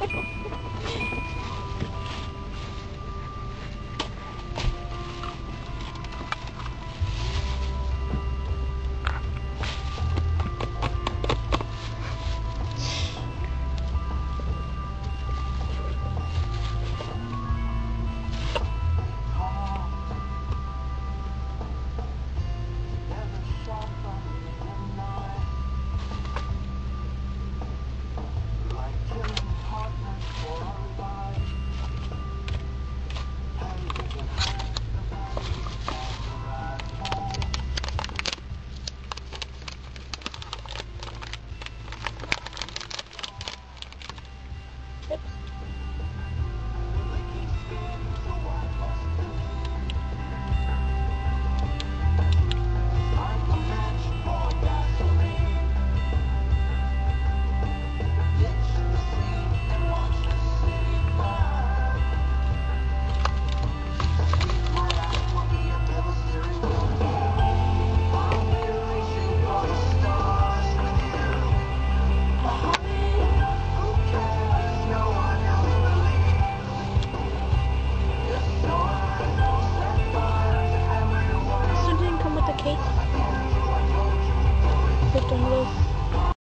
Ha ha ha! 哇。